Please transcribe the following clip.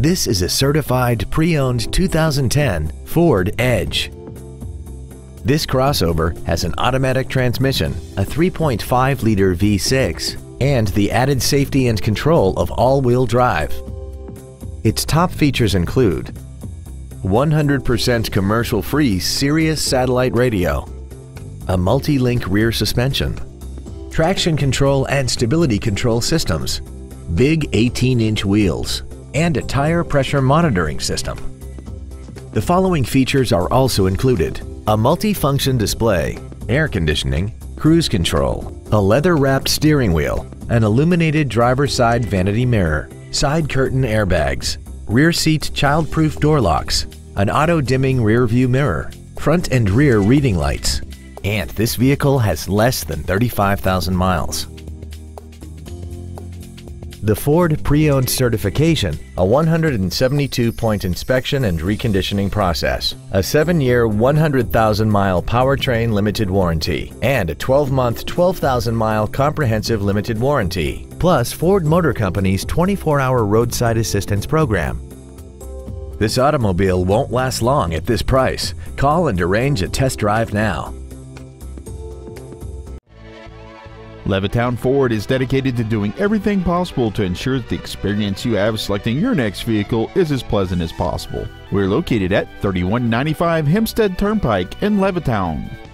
This is a certified pre-owned 2010 Ford Edge. This crossover has an automatic transmission, a 3.5-liter V6, and the added safety and control of all-wheel drive. Its top features include 100% commercial-free Sirius satellite radio, a multi-link rear suspension, traction control and stability control systems, big 18-inch wheels, and a tire pressure monitoring system. The following features are also included. A multi-function display, air conditioning, cruise control, a leather-wrapped steering wheel, an illuminated driver's side vanity mirror, side curtain airbags, rear seat child-proof door locks, an auto-dimming rear view mirror, front and rear reading lights, and this vehicle has less than 35,000 miles. The Ford Pre-Owned Certification, a 172-point inspection and reconditioning process, a 7-year, 100,000-mile powertrain limited warranty, and a 12-month, 12,000-mile comprehensive limited warranty, plus Ford Motor Company's 24-hour roadside assistance program. This automobile won't last long at this price. Call and arrange a test drive now. Levittown Ford is dedicated to doing everything possible to ensure that the experience you have selecting your next vehicle is as pleasant as possible. We're located at 3195 Hempstead Turnpike in Levittown.